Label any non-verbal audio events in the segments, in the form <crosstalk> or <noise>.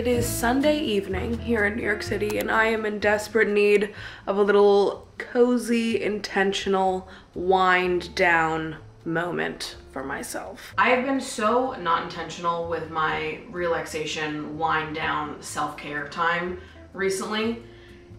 It is Sunday evening here in New York City and I am in desperate need of a little cozy, intentional, wind down moment for myself. I have been so not intentional with my relaxation, wind down, self-care time recently.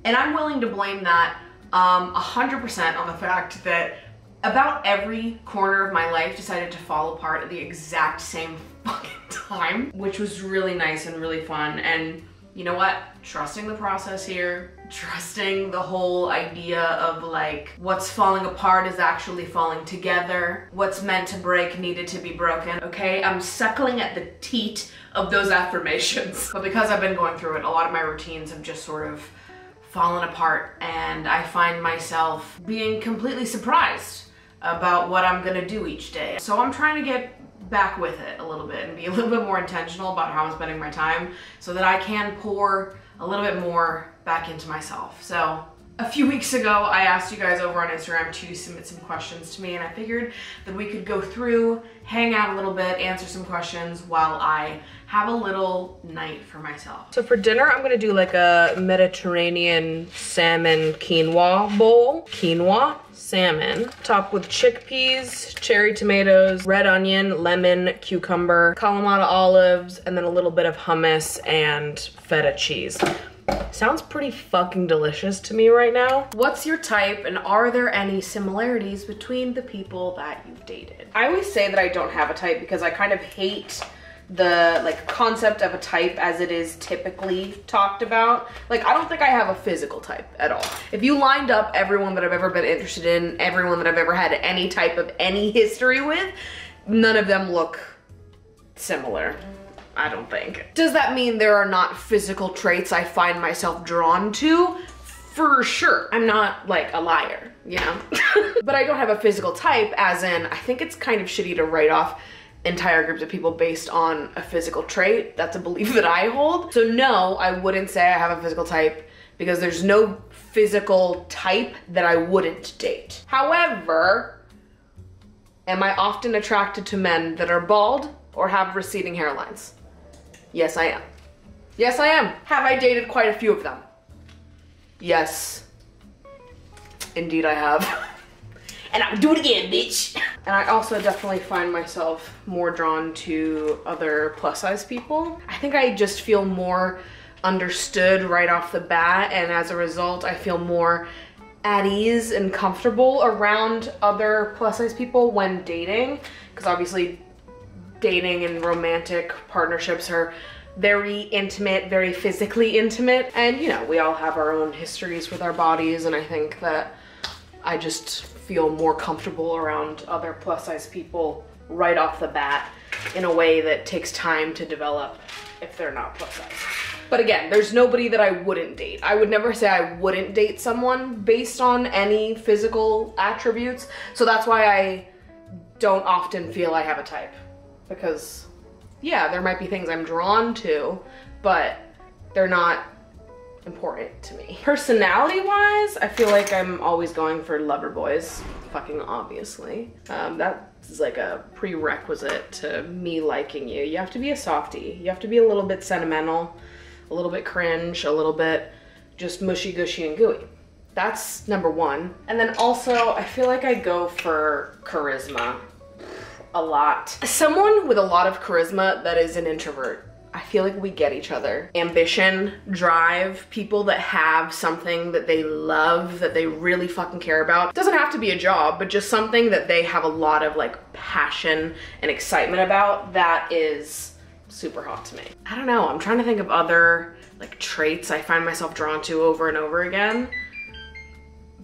And I'm willing to blame that um, 100% on the fact that about every corner of my life decided to fall apart at the exact same <laughs> fucking time, which was really nice and really fun. And you know what? Trusting the process here, trusting the whole idea of like what's falling apart is actually falling together, what's meant to break needed to be broken, okay? I'm suckling at the teat of those affirmations. <laughs> But because I've been going through it, a lot of my routines have just sort of fallen apart and I find myself being completely surprised about what I'm gonna do each day. So I'm trying to get back with it a little bit and be a little <laughs> bit more intentional about how I'm spending my time so that I can pour a little bit more back into myself. So a few weeks ago, I asked you guys over on Instagram to submit some questions to me and I figured that we could go through, hang out a little bit, answer some questions while I have a little night for myself. So for dinner, I'm gonna do like a Mediterranean salmon quinoa bowl. Quinoa, salmon, topped with chickpeas, cherry tomatoes, red onion, lemon, cucumber, Kalamata olives, and then a little bit of hummus and feta cheese. Sounds pretty fucking delicious to me right now. What's your type and are there any similarities between the people that you've dated? I always say that I don't have a type because I kind of hate the like concept of a type as it is typically talked about. Like I don't think I have a physical type at all. If you lined up everyone that I've ever been interested in, everyone that I've ever had any type of any history with, none of them look similar. I don't think. Does that mean there are not physical traits I find myself drawn to? For sure. I'm not like a liar, you know? <laughs> but I don't have a physical type as in, I think it's kind of shitty to write off entire groups of people based on a physical trait. That's a belief <laughs> that I hold. So no, I wouldn't say I have a physical type because there's no physical type that I wouldn't date. However, am I often attracted to men that are bald or have receding hairlines? Yes, I am. Yes, I am. Have I dated quite a few of them? Yes. Indeed I have. <laughs> and I would do it again, bitch. And I also definitely find myself more drawn to other plus size people. I think I just feel more understood right off the bat and as a result I feel more at ease and comfortable around other plus size people when dating because obviously dating and romantic partnerships are very intimate, very physically intimate. And you know, we all have our own histories with our bodies and I think that I just feel more comfortable around other plus size people right off the bat in a way that takes time to develop if they're not plus size. But again, there's nobody that I wouldn't date. I would never say I wouldn't date someone based on any physical attributes. So that's why I don't often feel I have a type because yeah, there might be things I'm drawn to, but they're not important to me. Personality wise, I feel like I'm always going for lover boys, fucking obviously. Um, that is like a prerequisite to me liking you. You have to be a softie. You have to be a little bit sentimental, a little bit cringe, a little bit just mushy gushy and gooey. That's number one. And then also, I feel like I go for charisma a lot. Someone with a lot of charisma that is an introvert. I feel like we get each other. Ambition, drive, people that have something that they love, that they really fucking care about. Doesn't have to be a job, but just something that they have a lot of like passion and excitement about that is super hot to me. I don't know, I'm trying to think of other like traits I find myself drawn to over and over again.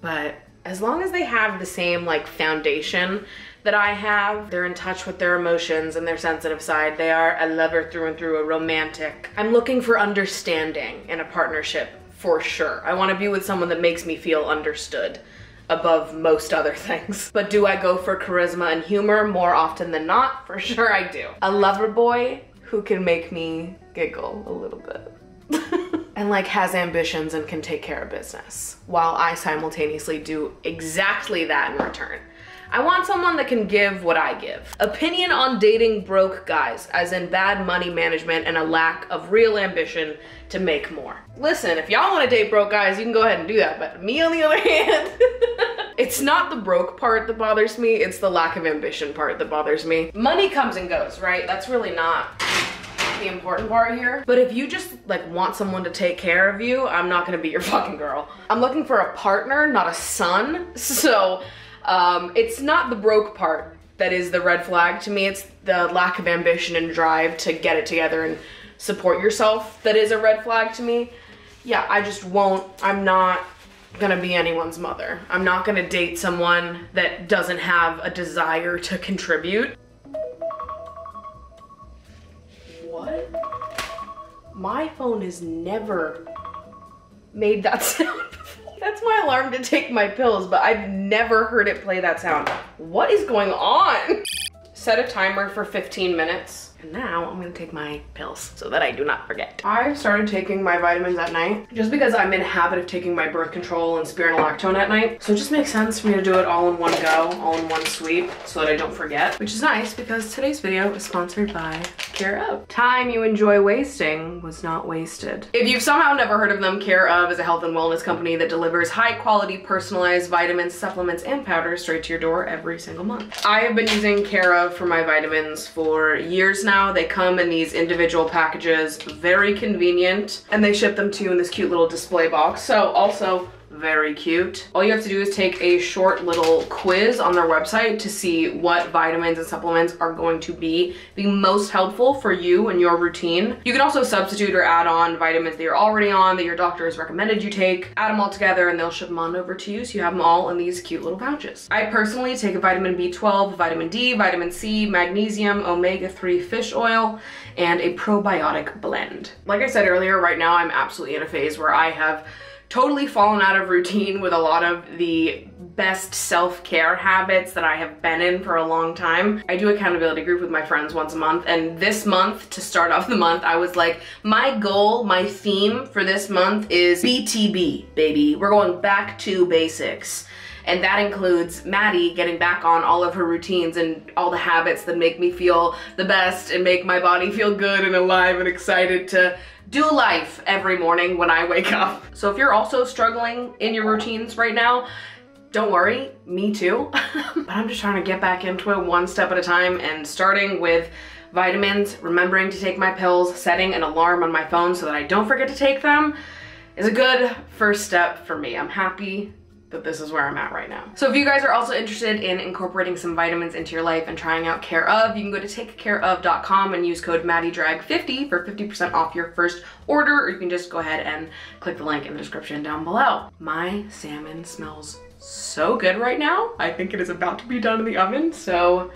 But as long as they have the same like foundation that I have. They're in touch with their emotions and their sensitive side. They are a lover through and through, a romantic. I'm looking for understanding in a partnership for sure. I wanna be with someone that makes me feel understood above most other <laughs> things. But do I go for charisma and humor more often than not? <laughs> For sure I do. A lover boy who can make me giggle a little bit. <laughs> and like has ambitions and can take care of business while I simultaneously do exactly that in return. I want someone that can give what I give. Opinion on dating broke guys, as in bad money management and a lack of real ambition to make more. Listen, if y'all wanna date broke guys, you can go ahead and do that, but me on the other <laughs> hand, it's not the broke part that bothers me, it's the lack of ambition part that bothers me. Money comes and goes, right? That's really not the important part here. But if you just like want someone to take care of you, I'm not gonna be your <laughs> fucking girl. I'm looking for a partner, not a son. <laughs> So um, it's not the broke part that is the red flag to me. It's the lack of ambition and drive to get it together and support yourself that is a red flag to me. Yeah, I just won't, I'm not gonna be anyone's mother. I'm not gonna date someone that doesn't have a desire to contribute. What? My phone has never made that <laughs> sound. That's my alarm to take my pills, but I've never heard it play that sound. What is going on? Set a timer for 15 minutes. And now I'm gonna take my pills so that I do not forget. I've started taking my vitamins at night just because I'm in a habit of taking my birth control and spironolactone at night. So it just makes sense for me to do it all in one go, all in one sweep so that I don't forget, which is nice because today's video is sponsored by Care of. Time you enjoy wasting was not wasted. If you've somehow never heard of them, Care of is a health and wellness company that delivers high quality personalized vitamins, supplements, and powders straight to your door every single month. I have been using Care of for my vitamins for years now. They come in these individual packages, very convenient, and they ship them to you in this cute little display box. So also very cute. All you have to do is take a short little quiz on their website to see what vitamins and supplements are going to be the most helpful for you and your routine. You can also substitute or add on vitamins that you're already on that your doctor has recommended you take. Add them all together and they'll ship them on over to you so you have them all in these cute little pouches. I personally take a vitamin B12, vitamin D, vitamin C, magnesium, omega-3 fish oil, and a probiotic blend. Like I said earlier, right now I'm absolutely in a phase where I have totally fallen out of routine with a lot of the best self-care habits that I have been in for a long time. I do accountability group with my friends once a month and this month, to start off the month, I was like, my goal, my theme for this month is BTB, baby. We're going back to basics. And that includes Maddie getting back on all of her routines and all the habits that make me feel the best and make my body feel good and alive and excited to do life every morning when I wake up. So if you're also struggling in your routines right now, don't worry, me too. <laughs> but I'm just trying to get back into it one step at a time and starting with vitamins, remembering to take my pills, setting an alarm on my phone so that I don't forget to take them is a good first step for me. I'm happy that this is where I'm at right now. So if you guys are also interested in incorporating some vitamins into your life and trying out Care Of, you can go to takecareof.com and use code MaddieDrag50 for 50% off your first order, or you can just go ahead and click the link in the description down below. My salmon smells so good right now. I think it is about to be done in the oven, so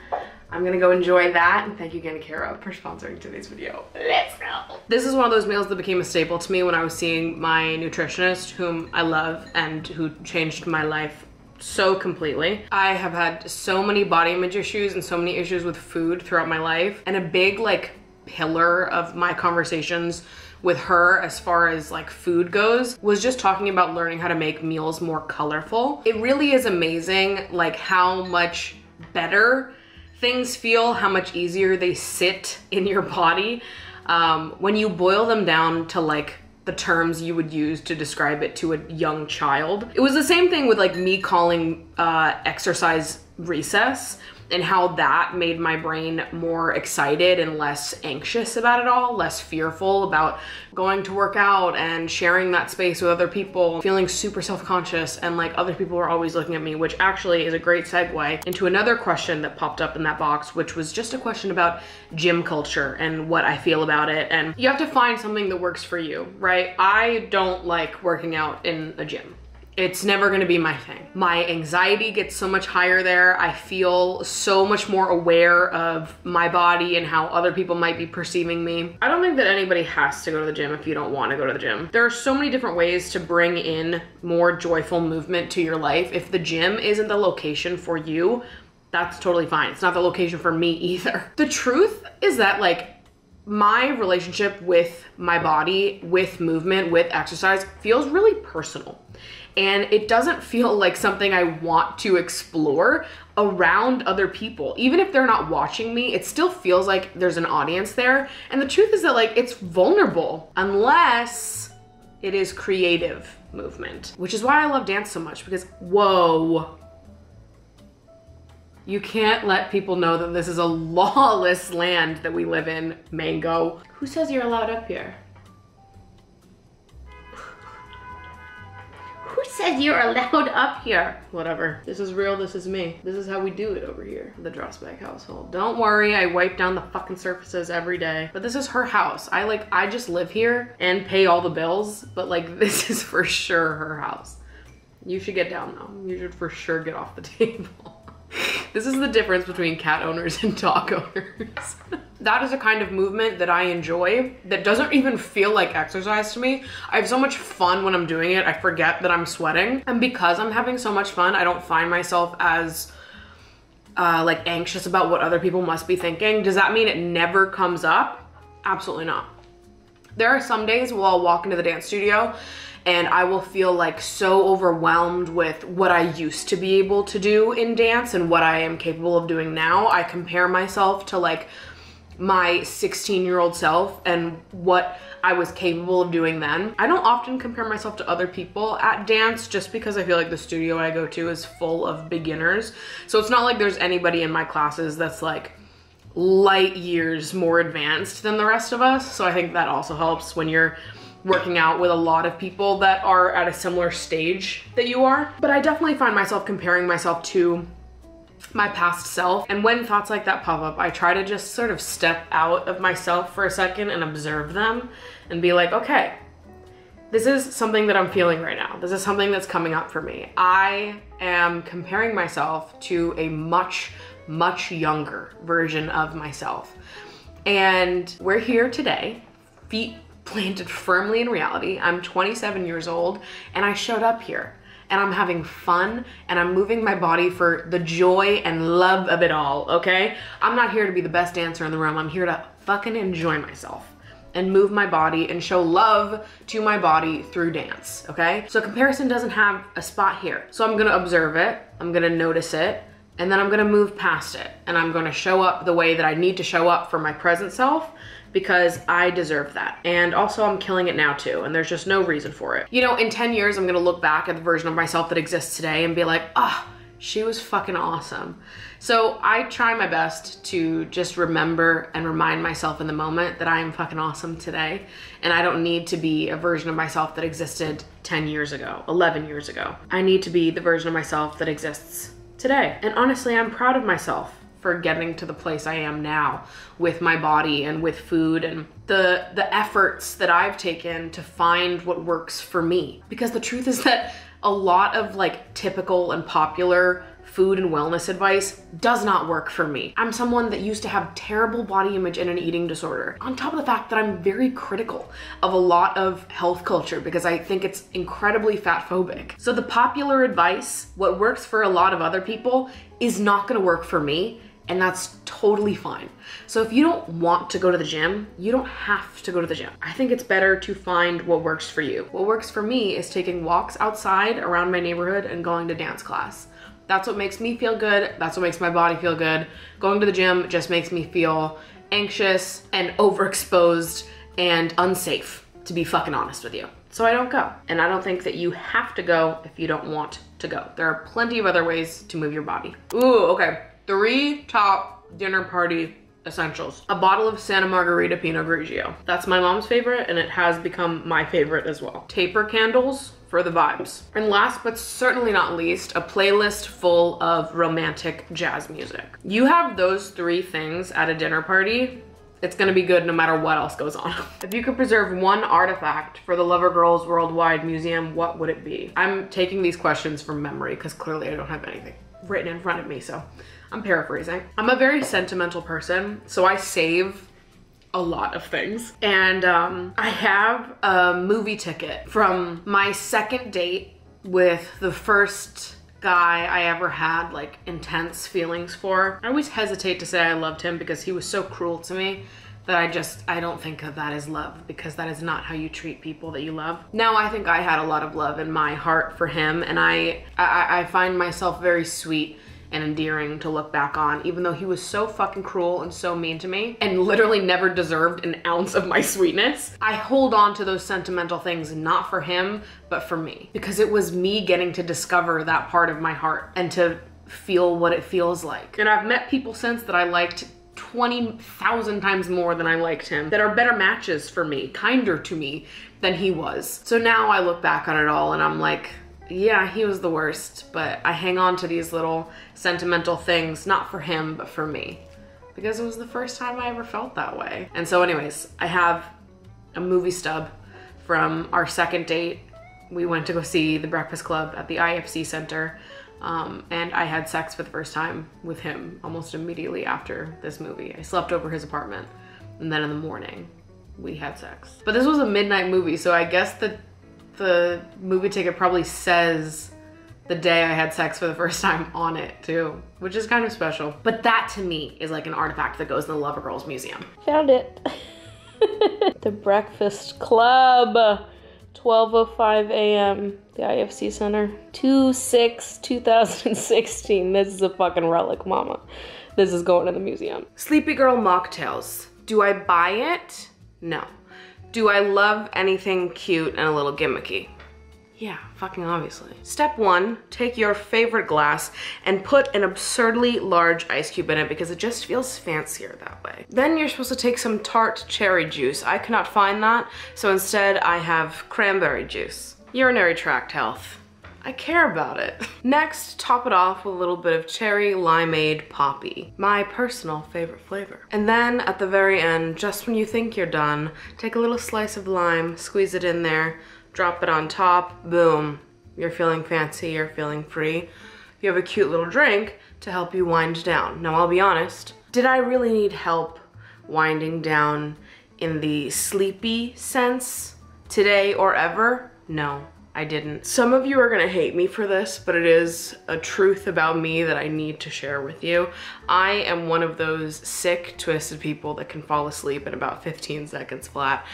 I'm gonna go enjoy that and thank you again Of for sponsoring today's video. Let's go. This is one of those meals that became a staple to me when I was seeing my nutritionist whom I love and who changed my life so completely. I have had so many body image issues and so many issues with food throughout my life and a big like pillar of my conversations with her as far as like food goes was just talking about learning how to make meals more colorful. It really is amazing like how much better things feel, how much easier they sit in your body um, when you boil them down to like the terms you would use to describe it to a young child. It was the same thing with like me calling uh, exercise recess and how that made my brain more excited and less anxious about it all, less fearful about going to work out and sharing that space with other people, feeling super self-conscious and like other people were always looking at me, which actually is a great segue into another question that popped up in that box, which was just a question about gym culture and what I feel about it. And you have to find something that works for you, right? I don't like working out in a gym it's never gonna be my thing. My anxiety gets so much higher there. I feel so much more aware of my body and how other people might be perceiving me. I don't think that anybody has to go to the gym if you don't wanna go to the gym. There are so many different ways to bring in more joyful movement to your life. If the gym isn't the location for you, that's totally fine. It's not the location for me <laughs> either. The truth is that like my relationship with my body, with movement, with exercise feels really personal. And it doesn't feel like something I want to explore around other people. Even if they're not watching me, it still feels like there's an audience there. And the truth is that like it's vulnerable unless it is creative movement, which is why I love dance so much because whoa, you can't let people know that this is a <laughs> lawless land that we live in, Mango. Who says you're allowed up here? Who says you're allowed up here? Whatever. This is real, this is me. This is how we do it over here, the Dragsbaek household. Don't worry, I wipe down the fucking surfaces every day. But this is her house. I like, I just live here and pay all the bills, but like <laughs> this is for sure her house. You should get down though. You should for sure get off the <laughs> table. This is the difference between cat owners and dog owners. <laughs> that is a kind of movement that I enjoy that doesn't even feel like exercise to me. I have so much fun when I'm doing it, I forget that I'm sweating. And because I'm having so much fun, I don't find myself as uh, like anxious about what other people must be thinking. Does that mean it never comes up? Absolutely not. There are some days where I'll walk into the dance studio and I will feel like so overwhelmed with what I used to be able to do in dance and what I am capable of doing now. I compare myself to like my 16 year old self and what I was capable of doing then. I don't often compare myself to other people at dance just because I feel like the studio I go to is full of beginners. So it's not like there's anybody in my classes that's like light years more advanced than the rest of us. So I think that also helps when you're working out with a lot of people that are at a similar stage that you are. But I definitely find myself comparing myself to my past self. And when thoughts like that pop up, I try to just sort of step out of myself for a second and observe them and be like, okay, this is something that I'm feeling right now. This is something that's coming up for me. I am comparing myself to a much, much younger version of myself. And we're here today, feet planted firmly in reality. I'm 27 years old and I showed up here and I'm having fun and I'm moving my body for the joy and love of it all, okay? I'm not here to be the best dancer in the room. I'm here to fucking enjoy myself and move my body and show love to my body through dance, okay? So comparison doesn't have a spot here. So I'm gonna observe it, I'm gonna notice it, and then I'm gonna move past it and I'm gonna show up the way that I need to show up for my present self because I deserve that. And also I'm killing it now too, and there's just no reason for it. You know, in 10 years, I'm gonna look back at the version of myself that exists today and be like, ah, oh, she was fucking awesome. So I try my best to just remember and remind myself in the moment that I am fucking awesome today. And I don't need to be a version of myself that existed 10 years ago, 11 years ago. I need to be the version of myself that exists today. And honestly, I'm proud of myself for getting to the place I am now with my body and with food and the the efforts that I've taken to find what works for me. Because the truth is <laughs> that a lot of like typical and popular food and wellness advice does not work for me. I'm someone that used to have terrible body image and an eating disorder. On top of the fact that I'm very critical of a lot of health culture because I think it's incredibly fat phobic. So the popular advice, what works for a lot of other people, is not gonna work for me and that's totally fine. So if you don't want to go to the gym, you don't have to go to the gym. I think it's better to find what works for you. What works for me is taking walks outside around my neighborhood and going to dance class. That's what makes me feel good. That's what makes my body feel good. Going to the gym just makes me feel anxious and overexposed and unsafe, to be fucking honest with you. So I don't go. And I don't think that you have to go if you don't want to go. There are plenty of other ways to move your body. Ooh, okay three top dinner party essentials. A bottle of Santa Margherita Pinot Grigio. That's my mom's favorite and it has become my favorite as well. Taper candles for the vibes. And last but certainly not least, a playlist full of romantic jazz music. You have those three things at a dinner party, it's gonna be good no matter what else goes on. <laughs> if you could preserve one artifact for the Lover Girls Worldwide Museum, what would it be? I'm taking these questions from memory because clearly I don't have anything written in front of me, so I'm paraphrasing. I'm a very sentimental person, so I save a lot of things. And um, I have a movie ticket from my second date with the first guy I ever had like intense feelings for. I always hesitate to say I loved him because he was so cruel to me that I just I don't think of that as love because that is not how you treat people that you love. Now I think I had a lot of love in my heart for him, and I I, I find myself very sweet and endearing to look back on, even though he was so fucking cruel and so mean to me and literally never deserved an ounce of my sweetness. I hold on to those sentimental things not for him, but for me because it was me getting to discover that part of my heart and to feel what it feels like. And I've met people since that I liked 20,000 times more than I liked him that are better matches for me, kinder to me than he was. So now I look back on it all and I'm like, yeah, he was the worst, but I hang on to these little sentimental things, not for him, but for me. Because it was the first time I ever felt that way. And so, anyways, I have a movie stub from our second date. We went to go see The Breakfast Club at the IFC Center. Um, and I had sex for the first time with him almost immediately after this movie. I slept over his apartment, and then in the morning, we had sex. But this was a midnight movie, so I guess the the movie ticket probably says the day I had sex for the first time on it too, which is kind of special. But that to me is like an artifact that goes in the Lovergirls Museum. Found it. <laughs> the Breakfast Club. 12.05 a.m. The IFC Center. 2-6-2016. This is a fucking relic, mama. This is going in the museum. Sleepy Girl Mocktails. Do I buy it? No. Do I love anything cute and a little gimmicky? Yeah, fucking obviously. Step one, take your favorite glass and put an absurdly large ice cube in it because it just feels fancier that way. Then you're supposed to take some tart cherry juice. I cannot find that, so instead I have cranberry juice. Urinary tract health. I care about it. Next, top it off with a little bit of cherry limeade poppy, my personal favorite flavor. And then at the very end, just when you think you're done, take a little slice of lime, squeeze it in there, drop it on top, boom. You're feeling fancy, you're feeling free. You have a cute little drink to help you wind down. Now I'll be honest, did I really need help winding down in the sleepy sense today or ever? No. I didn't. Some of you are gonna hate me for this, but it is a truth about me that I need to share with you. I am one of those sick, twisted people that can fall asleep in about 15 seconds flat.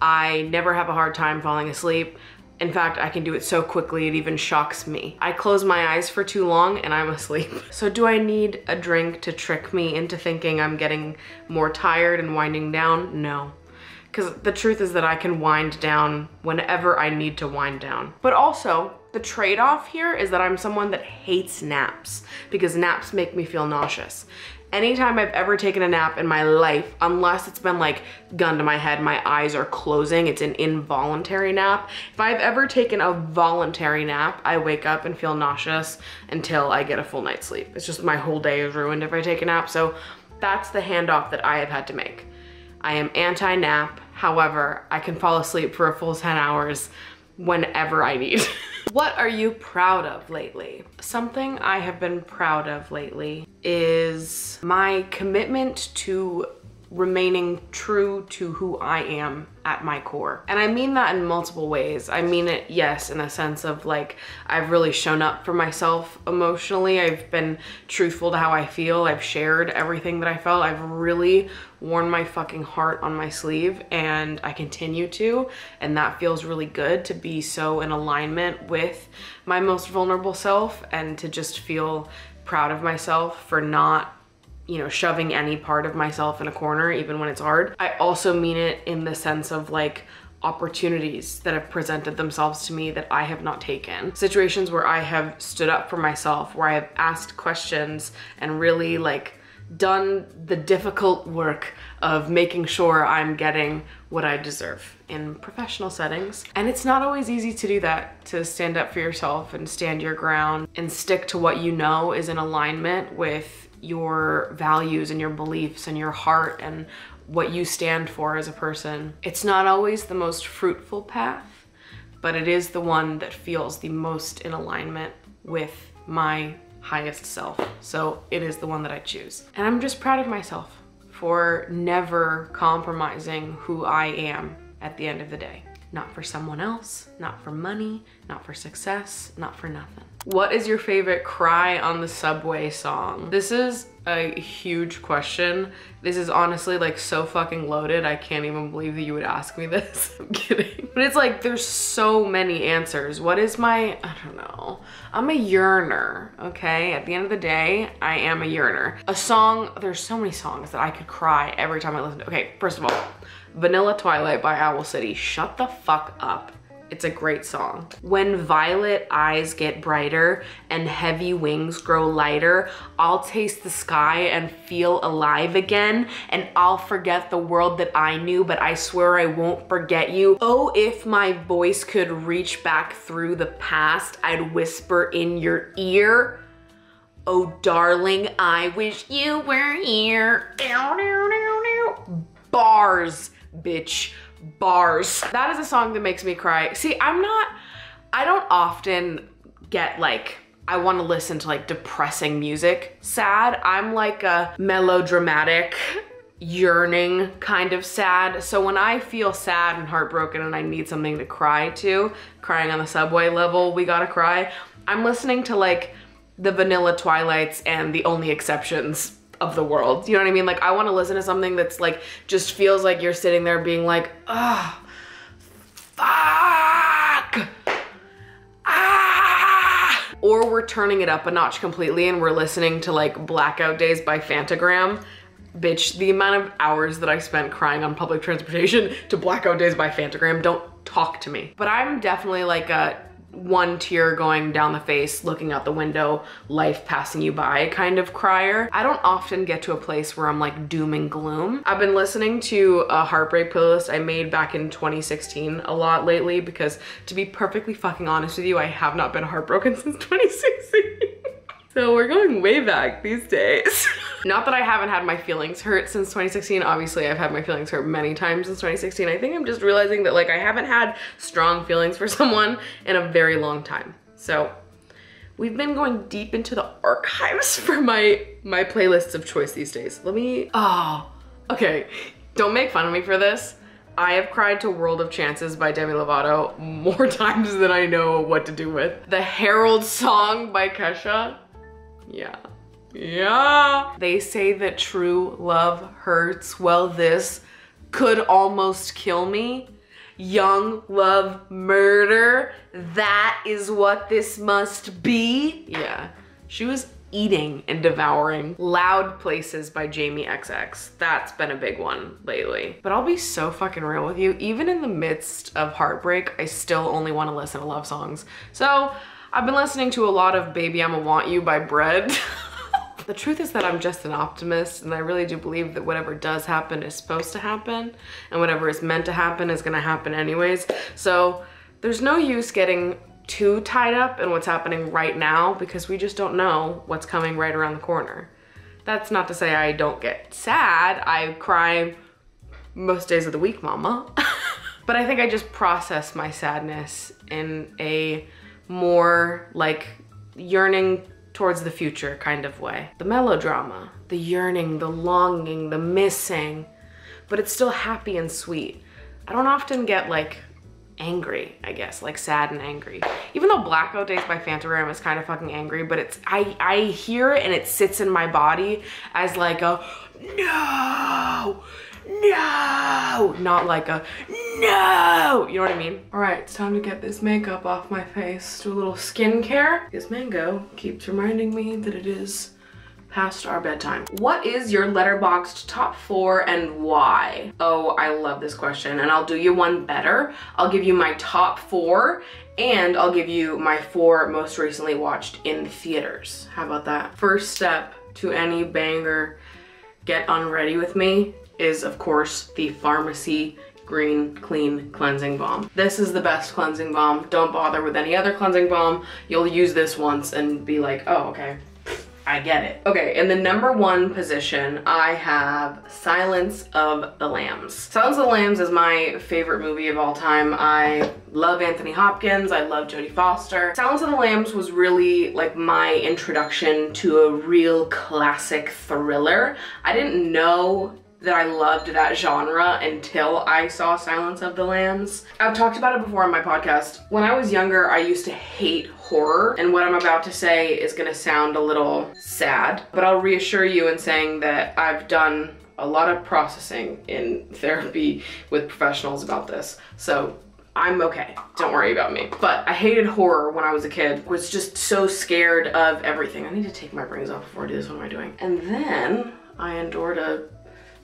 I never have a hard time falling asleep. In fact, I can do it so quickly it even shocks me. I close my eyes for too long and I'm asleep. <laughs> So do I need a drink to trick me into thinking I'm getting more tired and winding down? No because the truth is that I can wind down whenever I need to wind down. But also, the trade-off here is that I'm someone that hates naps because naps make me feel nauseous. Anytime I've ever taken a nap in my life, unless it's been like gun to my head, my eyes are closing, it's an involuntary nap. If I've ever taken a voluntary nap, I wake up and feel nauseous until I get a full night's sleep. It's just my whole day is ruined if I take a nap. So that's the handoff that I have had to make. I am anti-nap. However, I can fall asleep for a full 10 hours whenever I need. <laughs> what are you proud of lately? Something I have been proud of lately is my commitment to remaining true to who I am at my core. And I mean that in multiple ways. I mean it, yes, in a sense of like, I've really shown up for myself emotionally. I've been truthful to how I feel. I've shared everything that I felt. I've really worn my fucking heart on my sleeve and I continue to. And that feels really good to be so in alignment with my most vulnerable self and to just feel proud of myself for not you know, shoving any part of myself in a corner, even when it's hard. I also mean it in the sense of like opportunities that have presented themselves to me that I have not taken. Situations where I have stood up for myself, where I have asked questions and really like done the difficult work of making sure I'm getting what I deserve in professional settings. And it's not always easy to do that, to stand up for yourself and stand your ground and stick to what you know is in alignment with your values and your beliefs and your heart and what you stand for as a person. It's not always the most fruitful path, but it is the one that feels the most in alignment with my highest self. So it is the one that I choose. And I'm just proud of myself for never compromising who I am at the end of the day. Not for someone else, not for money, not for success, not for nothing. What is your favorite cry on the subway song? This is a huge question. This is honestly like so fucking loaded. I can't even believe that you would ask me <laughs> this. I'm kidding. But it's like there's so many answers. What is my, I don't know. I'm a yearner, okay? At the end of the day, I am a yearner. A song, there's so many songs that I could cry every time I listen to. Okay, first of all, Vanilla Twilight by Owl City. Shut the fuck up. It's a great song. When violet eyes get brighter and heavy wings grow lighter, I'll taste the sky and feel alive again, and I'll forget the world that I knew, but I swear I won't forget you. Oh, if my voice could reach back through the past, I'd whisper in your ear. Oh, darling, I wish you were here. Bars, bitch bars. That is a song that makes me cry. See, I'm not, I don't often get like, I want to listen to like depressing music sad. I'm like a melodramatic, yearning kind of sad. So when I feel sad and heartbroken and I need something to cry to, crying on the subway level, we gotta cry, I'm listening to like the Vanilla Twilights and the Only Exceptions of the world. You know what I mean? Like I want to listen to something that's like just feels like you're sitting there being like, ah, oh, fuck. Ah. Or we're turning it up a notch completely and we're listening to like Blackout Days by Phantogram. Bitch, the amount of hours that I spent crying on public transportation to Blackout Days by Phantogram, don't talk to me. But I'm definitely like a one tear going down the face, looking out the window, life passing you by kind of crier. I don't often get to a place where I'm like doom and gloom. I've been listening to a heartbreak playlist I made back in 2016 a lot lately because to be perfectly fucking honest with you, I have not been heartbroken <laughs> since 2016. So we're going way back these days. <laughs> Not that I haven't had my feelings hurt since 2016. Obviously, I've had my feelings hurt many times since 2016. I think I'm just realizing that like I haven't had strong feelings for <laughs> someone in a very long time. So we've been going deep into the archives <laughs> for my my playlists of choice these days. Let me, oh, okay. Don't make fun of me for this. I have cried to World of Chances by Demi Lovato more times than I know what to do with. The Harold song by Kesha yeah. Yeah. They say that true love hurts. Well, this could almost kill me. Young love murder. That is what this must be. Yeah. She was eating and devouring. Loud Places by Jamie XX. That's been a big one lately. But I'll be so fucking real with you. Even in the midst of heartbreak, I still only want to listen to love songs. So I've been listening to a lot of Baby I'ma Want You by Bread. <laughs> the truth is that I'm just an optimist and I really do believe that whatever does happen is supposed to happen and whatever is meant to happen is gonna happen anyways. So there's no use getting too tied up in what's happening right now because we just don't know what's coming right around the corner. That's not to say I don't get sad. I cry most days of the week, mama. <laughs> but I think I just process my sadness in a more like yearning towards the future kind of way. The melodrama, the yearning, the longing, the missing, but it's still happy and sweet. I don't often get like angry, I guess, like sad and angry. Even though Blackout Days by Phantogram is kind of fucking angry, but it's, I, I hear it and it sits in my body as like a, no, no, not like a no, you know what I mean? All right, it's time to get this makeup off my face. Do a little skincare. This mango keeps reminding me that it is past our bedtime. What is your Letterboxd top four and why? Oh, I love this question and I'll do you one better. I'll give you my top four and I'll give you my four most recently watched in theaters. How about that? First step to any banger get unready with me is of course the Farmacy Green Clean Cleansing Balm. This is the best cleansing balm. Don't bother with any other cleansing balm. You'll use this once and be like, oh, okay, I get it. Okay, in the number one position, I have Silence of the Lambs. Silence of the Lambs is my favorite movie of all time. I love Anthony Hopkins, I love Jodie Foster. Silence of the Lambs was really like my introduction to a real classic thriller. I didn't know that I loved that genre until I saw Silence of the Lambs. I've talked about it before on my podcast. When I was younger, I used to hate horror. And what I'm about to say is gonna sound a little sad, but I'll reassure you in saying that I've done a lot of processing in therapy with professionals about this. So I'm okay. Don't worry about me. But I hated horror when I was a kid. Was just so scared of everything. I need to take my rings off before I do this. What am I doing? And then I endured a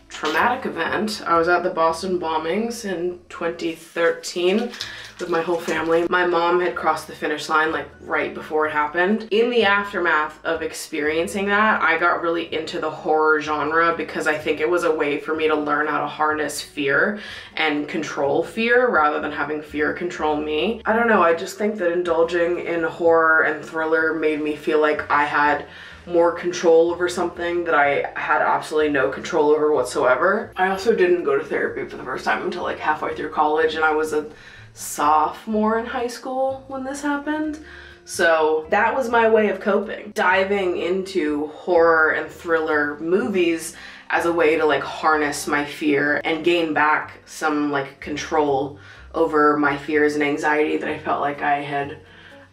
traumatic event. I was at the Boston bombings in 2013 with my whole family. My mom had crossed the finish line like right before it happened. In the aftermath of experiencing that, I got really into the horror genre because I think it was a way for me to learn how to harness fear and control fear rather than having fear control me. I don't know, I just think that indulging in horror and thriller made me feel like I had more control over something that I had absolutely no control over whatsoever. I also didn't go to therapy for the first time until like halfway through college and I was a sophomore in high school when this happened. So that was my way of coping. Diving into horror and thriller movies as a way to like harness my fear and gain back some like control over my fears and anxiety that I felt like I had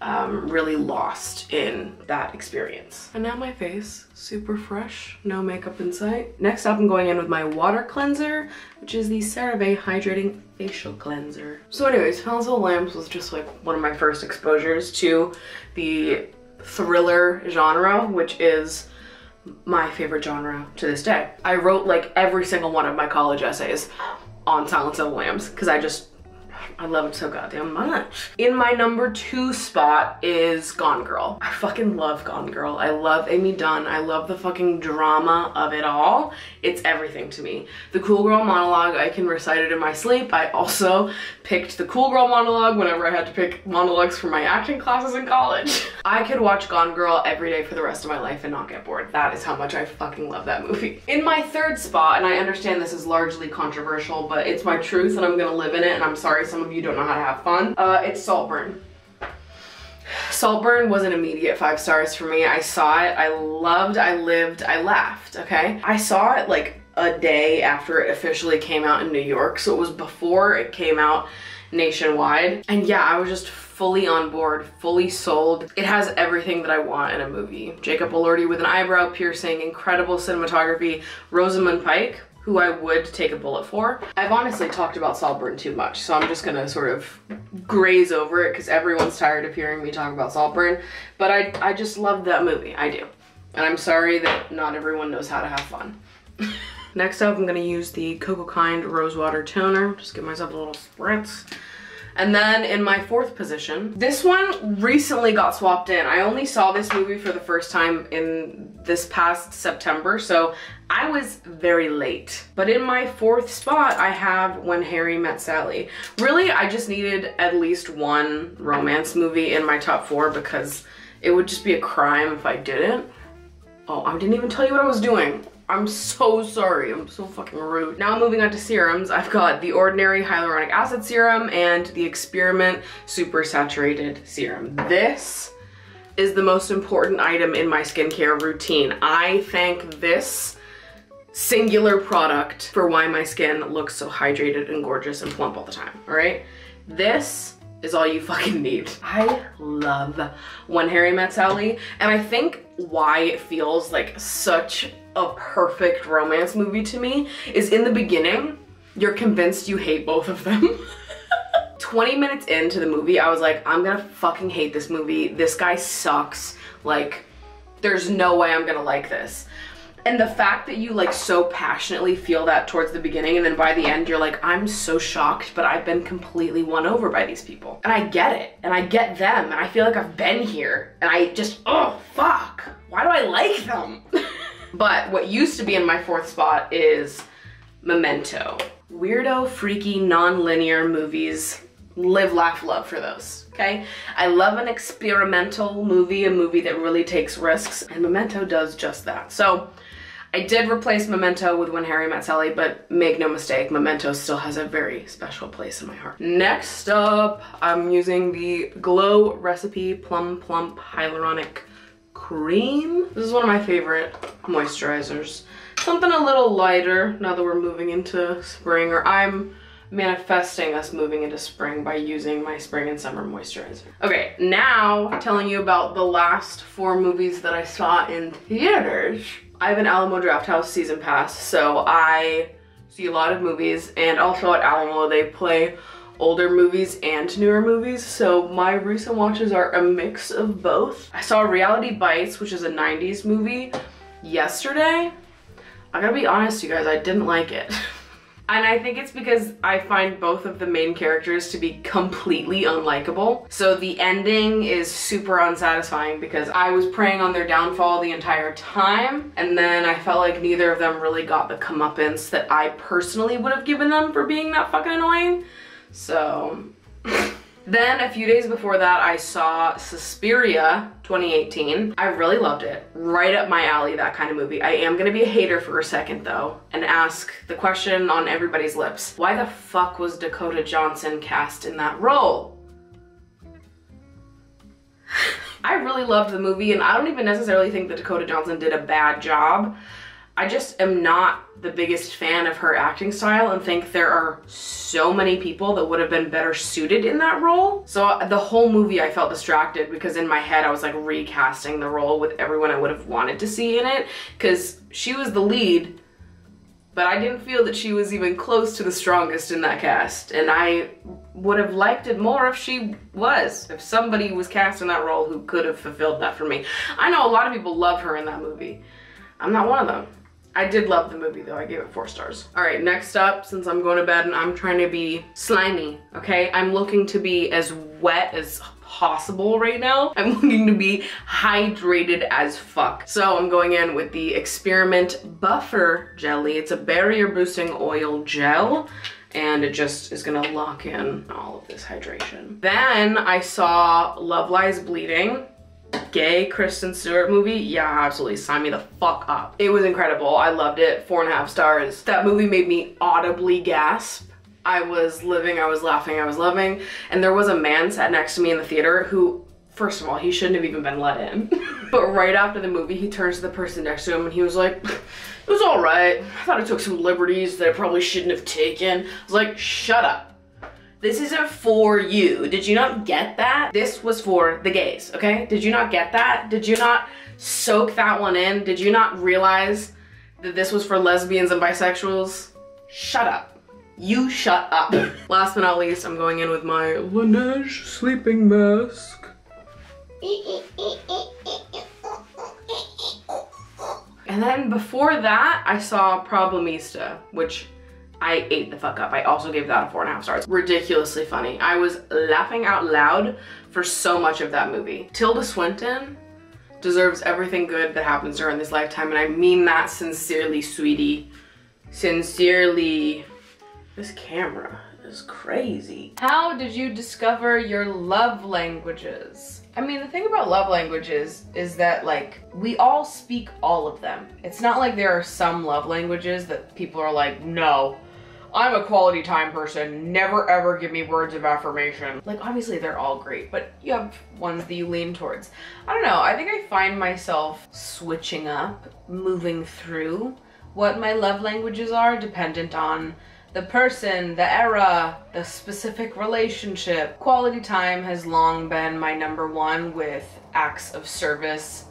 um, really lost in that experience. And now my face, super fresh, no makeup in sight. Next up, I'm going in with my water cleanser, which is the CeraVe Hydrating Facial Cleanser. So anyways, the Lambs was just like one of my first exposures to the thriller genre, which is my favorite genre to this day. I wrote like every single one of my college essays on Silence of the Lambs because I just I love it so goddamn much. In my number two spot is Gone Girl. I fucking love Gone Girl. I love Amy Dunne. I love the fucking drama of it all. It's everything to me. The Cool Girl monologue, I can recite it in my sleep. I also picked the Cool Girl monologue whenever I had to pick monologues for my acting classes in college. <laughs> I could watch Gone Girl every day for the rest of my life and not get bored. That is how much I fucking love that movie. In my third spot, and I understand this is largely controversial, but it's my truth and I'm gonna live in it and I'm sorry some of you don't know how to have fun. Uh, it's Saltburn. Saltburn was an immediate five stars for me. I saw it, I loved, I lived, I laughed, okay? I saw it like a day after it officially came out in New York, so it was before it came out nationwide. And yeah, I was just fully on board, fully sold. It has everything that I want in a movie. Jacob Elordi with an eyebrow piercing, incredible cinematography, Rosamund Pike, who I would take a bullet for. I've honestly talked about Saltburn too much, so I'm just gonna sort of graze over it because everyone's tired of hearing me talk about Saltburn. But I, I just love that movie, I do. And I'm sorry that not everyone knows how to have fun. <laughs> Next up, I'm gonna use the Coco Kind Rosewater Toner. Just give myself a little spritz. And then in my fourth position, this one recently got swapped in. I only saw this movie for the first time in this past September, so I was very late. But in my fourth spot, I have When Harry Met Sally. Really, I just needed at least one romance movie in my top four because it would just be a crime if I didn't. Oh, I didn't even tell you what I was doing. I'm so sorry. I'm so fucking rude. Now moving on to serums, I've got the Ordinary Hyaluronic Acid Serum and the Experiment Super Saturated Serum. This is the most important item in my skincare routine. I thank this singular product for why my skin looks so hydrated and gorgeous and plump all the time, all right? This is all you <laughs> fucking need. I love When Harry Met Sally, and I think why it feels like such a perfect romance movie to me is in the beginning, you're convinced you hate both of them. <laughs> 20 minutes into the movie, I was like, I'm gonna fucking hate this movie. This guy sucks. Like, there's no way I'm gonna like this. And the fact that you like so passionately feel that towards the beginning and then by the end you're like, I'm so shocked, but I've been completely won over by these people. And I get it. And I get them. And I feel like I've been here. And I just, oh, fuck. Why do I like them? <laughs> But what used to be in my fourth spot is Memento. Weirdo, freaky, non-linear movies. Live, laugh, love for those, okay? I love an experimental movie, a movie that really takes risks, and Memento does just that. So I did replace Memento with When Harry Met Sally, but make no mistake, Memento still has a very special place in my heart. Next up, I'm using the Glow Recipe Plum Plump Hyaluronic Cream. This is one of my favorite moisturizers. Something a little lighter now that we're moving into spring, or I'm manifesting us moving into spring by using my spring and summer moisturizer. Okay, now telling you about the last four movies that I saw in theaters. I have an Alamo Drafthouse season pass, so I see a lot of movies and also at Alamo they play older movies and newer movies, so my recent watches are a mix of both. I saw Reality Bites, which is a 90s movie, yesterday. I gotta be honest, you guys, I didn't like it. <laughs> And I think it's because I find both of the main characters to be completely unlikable. So the ending is super unsatisfying because I was praying on their downfall the entire time. And then I felt like neither of them really got the comeuppance that I personally would have given them for being that fucking annoying. So <laughs> Then a few days before that, I saw Suspiria 2018. I really loved it. Right up my alley, that kind of movie. I am gonna be a hater for a second though and ask the question on everybody's lips. Why the fuck was Dakota Johnson cast in that role? <sighs> I really loved the movie and I don't even necessarily think that Dakota Johnson did a bad job. I just am not the biggest fan of her acting style and think there are so many people that would have been better suited in that role. So uh, the whole movie I felt distracted because in my head I was like recasting the role with everyone I would have wanted to see in it because she was the lead but I didn't feel that she was even close to the strongest in that cast and I would have liked it more if she was, if somebody was cast in that role who could have fulfilled that for me. I know a lot of people love her in that movie. I'm not one of them. I did love the movie though, I gave it four stars. All right, next up, since I'm going to bed and I'm trying to be slimy, okay? I'm looking to be as wet as possible right now. <laughs> I'm looking to be hydrated as fuck. So I'm going in with the Experiment Buffer Jelly. It's a barrier boosting oil gel and it just is gonna lock in all of this hydration. Then I saw Love Lies Bleeding gay Kristen Stewart movie, yeah, absolutely sign me the fuck up. It was incredible. I loved it. Four and a half stars. That movie made me audibly gasp. I was living, I was laughing, I was loving. And there was a man sat next to me in the theater who, first of all, he shouldn't have even been let in. <laughs> but right after the movie, he turns to the person next to him and he was like, it was all right. I thought I took some liberties that I probably shouldn't have taken. I was like, shut up. This isn't for you. Did you not get that? This was for the gays, okay? Did you not get that? Did you not soak that one in? Did you not realize that this was for lesbians and bisexuals? Shut up. You shut up. <laughs> Last but not least, I'm going in with my Laneige sleeping mask. And then before that, I saw Problemista, which I ate the fuck up. I also gave that a four and a half stars. Ridiculously funny. I was laughing out loud for so much of that movie. Tilda Swinton deserves everything good that happens during this lifetime, and I mean that sincerely, sweetie. Sincerely. This camera is crazy. How did you discover your love languages? I mean, the thing about love languages is that, like, we all speak all of them. It's not like there are some love languages that people are like, no, I'm a quality time person. Never ever give me words of affirmation. Like, obviously, they're all great, but you have ones that you lean towards. I don't know. I think I find myself switching up, moving through what my love languages are, dependent on the person, the era, the specific relationship. Quality time has long been my number one with acts of service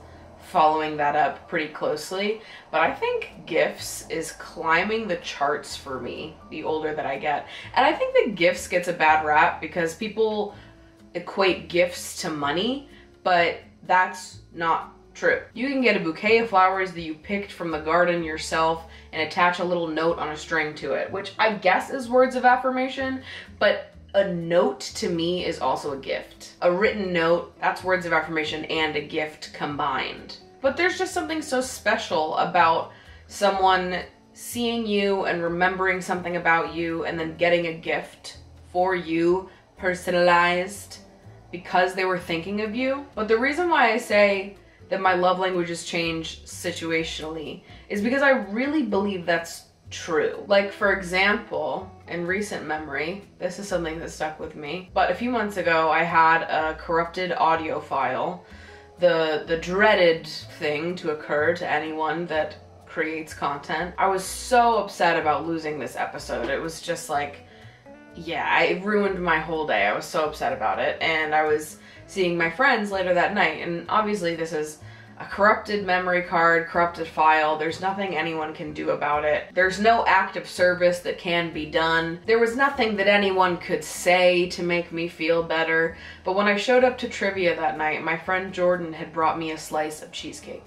following that up pretty closely. But I think gifts is climbing the charts for me the older that I get. And I think that gifts gets a bad rap because people equate gifts to money, but that's not true. You can get a bouquet of flowers that you picked from the garden yourself and attach a little note on a string to it, which I guess is words of affirmation, but a note to me is also a gift. A written note, that's words of affirmation and a gift combined. But there's just something so special about someone seeing you and remembering something about you and then getting a gift for you, personalized, because they were thinking of you. But the reason why I say that my love languages change situationally is because I really believe that's true. Like, for example, in recent memory, this is something that stuck with me, but a few months ago, I had a corrupted audio file the the dreaded thing to occur to anyone that creates content. I was so upset about losing this episode. It was just like yeah, it ruined my whole day. I was so upset about it. And I was seeing my friends later that night. And obviously, this is a corrupted memory card, corrupted file. There's nothing anyone can do about it. There's no active service that can be done. There was nothing that anyone could say to make me feel better. But when I showed up to trivia that night, my friend Jordan had brought me a slice of cheesecake.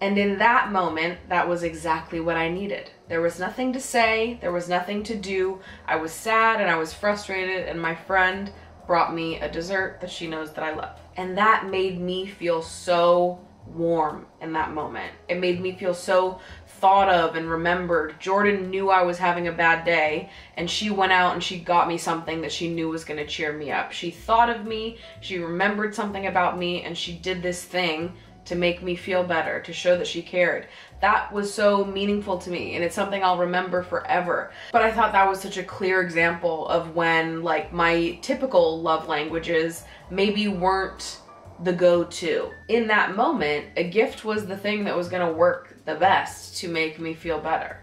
And in that moment, that was exactly what I needed. There was nothing to say, there was nothing to do. I was sad and I was frustrated, and my friend brought me a dessert that she knows that I love. And that made me feel so warm in that moment. It made me feel so thought of and remembered. Jordan knew I was having a bad day, and she went out and she got me something that she knew was going to cheer me up. She thought of me, she remembered something about me, and she did this thing to make me feel better, to show that she cared. That was so meaningful to me and it's something I'll remember forever. But I thought that was such a clear example of when like my typical love languages maybe weren't the go-to. In that moment, a gift was the thing that was to work the best to make me feel better.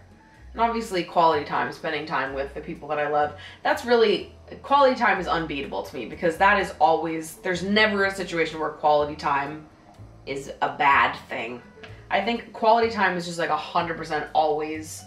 And obviously quality time, spending time with the people that I love, that's really quality time is unbeatable to me because that is always there's never a situation where quality time is a bad thing. I think quality time is just like 100% always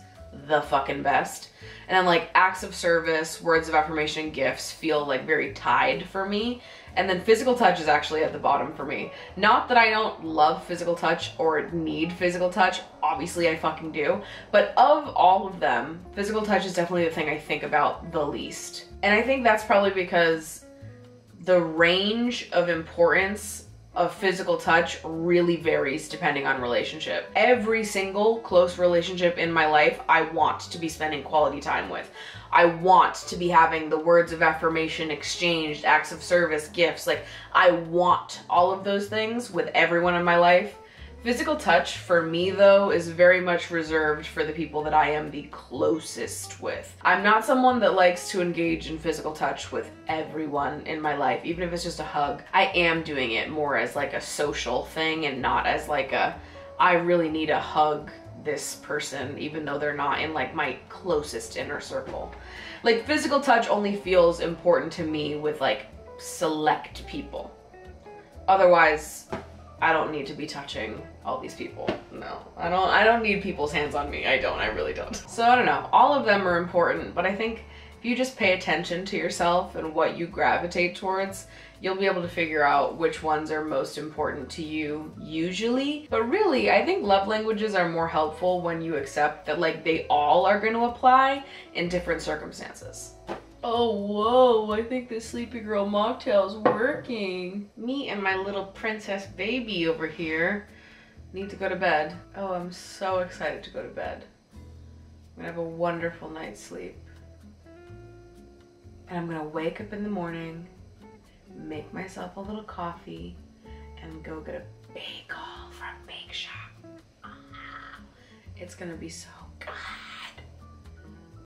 the fucking best. And then like acts of service, words of affirmation, gifts feel like very tied for me. And then physical touch is actually at the bottom for me. Not that I don't love physical touch or need physical touch. Obviously I fucking do. But of all of them, physical touch is definitely the thing I think about the least. And I think that's probably because the range of importance of physical touch really varies depending on relationship. Every single close relationship in my life, I want to be spending quality time with. I want to be having the words of affirmation exchanged, acts of service, gifts. Like, I want all of those things with everyone in my life. Physical touch for me though is very much reserved for the people that I am the closest with. I'm not someone that likes to engage in physical touch with everyone in my life, even if it's just a hug. I am doing it more as like a social thing and not as like a, I really need a hug this person even though they're not in like my closest inner circle. Like physical touch only feels important to me with like select people. Otherwise, I don't need to be touching all these people. No, I don't, I don't need people's hands on me. I don't, I really don't. So I don't know, all of them are important, but I think if you just pay attention to yourself and what you gravitate towards, you'll be able to figure out which ones are most important to you usually. But really, I think love languages are more helpful when you accept that like they all are going to apply in different circumstances. Oh, whoa, I think the Sleepy Girl mocktail's working. Me and my little princess baby over here need to go to bed. Oh, I'm so excited to go to bed. I'm gonna have a wonderful night's sleep. And I'm gonna wake up in the morning, make myself a little coffee, and go get a bagel from Bake Shop. Ah, it's gonna be so